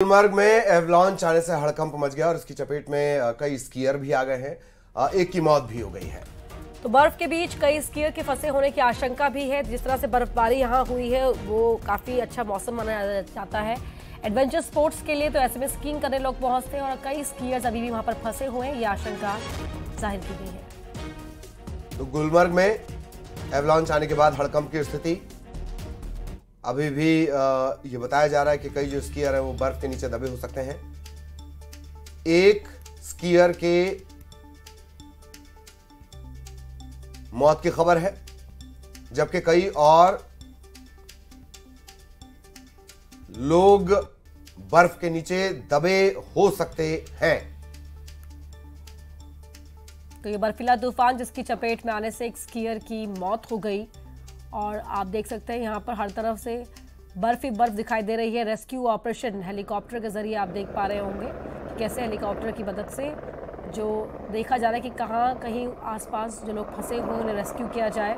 गुलमर्ग में एवलॉन्च आने से हड़कंप मच गया और इसकी चपेट में कई स्कीयर भी आ गए हैं। एक की मौत भी हो गई है। तो बर्फ़ के बीच कई स्कीयर के फंसे होने की आशंका भी है। जिस तरह से बर्फबारी यहाँ हुई है वो काफ़ी अच्छा मौसम माना जाता है। एडवेंचर स्पोर्ट्स के लिए तो ऐसे में स्कीइंग करने लोग पहुँचते हैं और कई स्कीयर्स अभी भी वहाँ पर फंसे हुए हैं। ये आशंका ज़ाहिर की गई है। तो गुलमर्ग में एवलॉन्च आने के बाद हड़कंप की स्थिति अभी भी ये बताया जा रहा है कि कई जो स्कीयर है वो बर्फ़ के नीचे दबे हो सकते हैं। एक स्कीयर के मौत की खबर है, जबकि कई और लोग बर्फ़ के नीचे दबे हो सकते हैं। तो ये बर्फीला तूफ़ान जिसकी चपेट में आने से एक स्कीयर की मौत हो गई। और आप देख सकते हैं यहाँ पर हर तरफ़ से बर्फ़ ही बर्फ़ दिखाई दे रही है। रेस्क्यू ऑपरेशन हेलीकॉप्टर के ज़रिए आप देख पा रहे होंगे कैसे हेलीकॉप्टर की मदद से जो देखा जा रहा है कि कहाँ कहीं आसपास जो लोग फंसे हुए उन्हें रेस्क्यू किया जाए।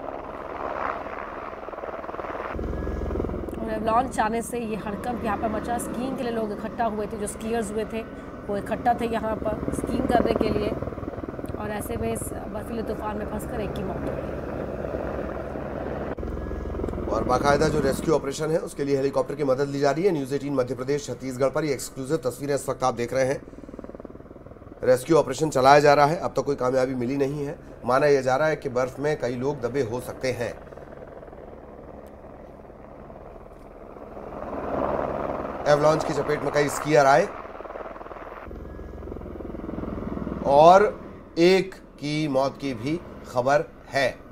और लॉन्च आने से ये हड़कंप यहाँ पर मचा। स्कीइंग के लिए लोग इकट्ठा हुए थे, जो स्कीयर्स हुए थे, वो इकट्ठा थे यहाँ पर स्कीइंग करने के लिए। और ऐसे में इस बर्फीले तूफ़ान में फंसकर एक की मौत हो गई। और बाकायदा जो रेस्क्यू ऑपरेशन है, उसके लिए हेलीकॉप्टर की मदद ली जा रही है। न्यूज़ 18 मध्य प्रदेश छत्तीसगढ़ पर एक्सक्लूसिव तस्वीरें इस वक्त आप देख रहे हैं। रेस्क्यू ऑपरेशन चलाया जा रहा है। अब तक कोई कामयाबी मिली नहीं है। माना यह जा रहा है कि बर्फ़ में कई लोग दबे हो सकते हैं। एवलॉन्च की चपेट में कई स्कीयर आए। और एक की मौत की भी खबर है।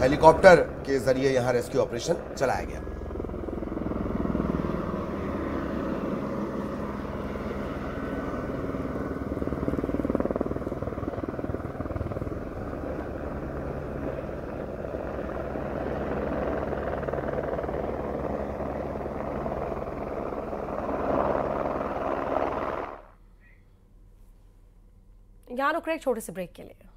हेलीकॉप्टर के ज़रिए यहाँ रेस्क्यू ऑपरेशन चलाया गया। यहाँ रुक रहे एक छोटे से ब्रेक के लिए।